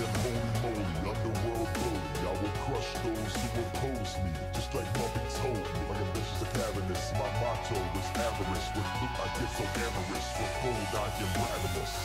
Damn, holy moly, underworld bully. I will crush those who oppose me, just like Muppet told me. My ambitions are cavernous, my motto is avarice. With loot I get so amorous, with gold I get ravenous.